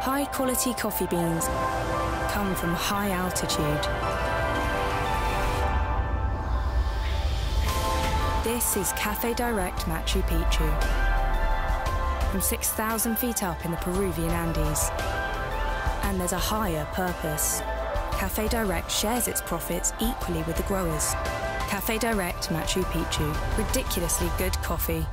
High quality coffee beans come from high altitude. This is Cafédirect Machu Picchu. From 6,000 feet up in the Peruvian Andes. And there's a higher purpose. Cafédirect shares its profits equally with the growers. Cafédirect Machu Picchu. Ridiculously good coffee